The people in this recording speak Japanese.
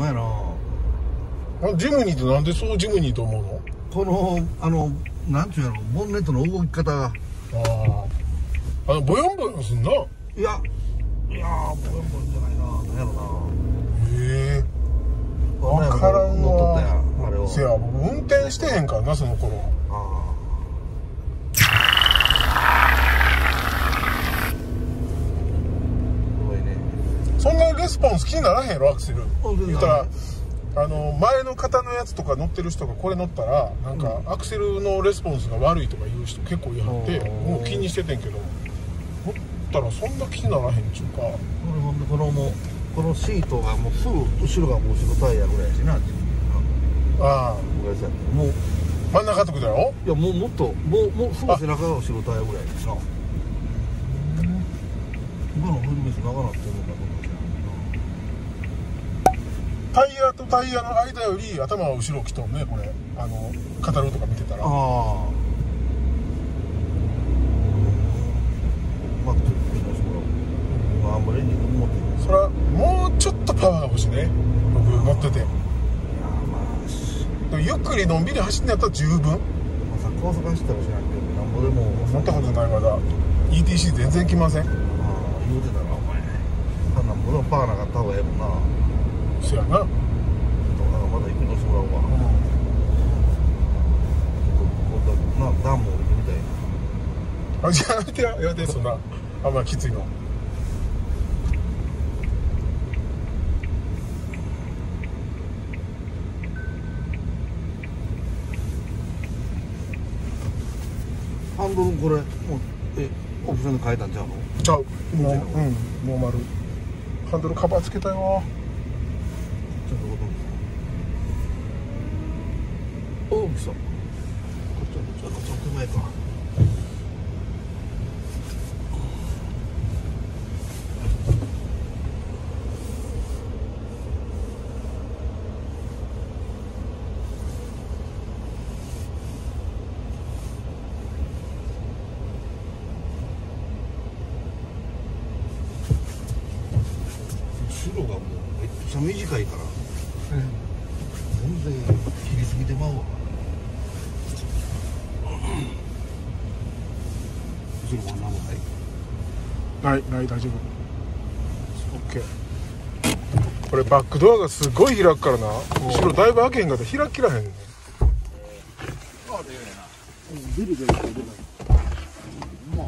まやな。あジムニーってなんでそうジムニーと思うの？このあのなんちゅうやろボンネットの動き方が。あああのボヨンボヨンすんないや。いやーボヨンボヨンじゃないな。なんやろな。へえ。分からん乗っとったやわんあれを。せや僕運転してへんからなその頃ああすごいねそんなにレスポンス気にならへんやろアクセル。言ったらあの前の方のやつとか乗ってる人がこれ乗ったらなんかアクセルのレスポンスが悪いとか言う人結構いはってうん。もう気にしててんけど乗ったらそんな気にならへんっちゅうか。これほんでこのもうこのシートがもうすぐ後ろがもう後ろタイヤぐらいやしな。ああ。もう真ん中とこだろ？いやもうもっともうもうすぐ背中が後ろタイヤぐらいやしな。今のフルメス長なってるのかどうか知らんタイヤとタイヤの間より頭は後ろ来とんねこれ。あのカタログとか見てたら。ああ。まあちょっとああんまり持ってるそれはもうちょっとパワーが欲しいね。僕乗ってて。いやまあしゆっくりのんびり走んのやったら十分。まさ高速走ったら知らんけどなんぼでも。乗ったことないまだ。ETC 全然来ません。ああ言うてたなお前。なんぼでもパワーなかった方がええもんなそやな。まだ行き直してもらおうわ今度なダンも降りてみたいな。あじゃあやめてややめてそんなあんまきついの。ハンドルこれもうえオプションで変えたんちゃうの？ちゃう。もううん。ノーマルハンドルカバーつけたよちょっとことお来たこっちはこっちはこっちは手前か後ろがもうめっちゃ短いから。全然切りすぎてまうわこんはないないない大丈夫。OK これバックドアがすごい開くからな。後ろだいぶ開けへんかった。開きらへんねん。ビリして出ないまあ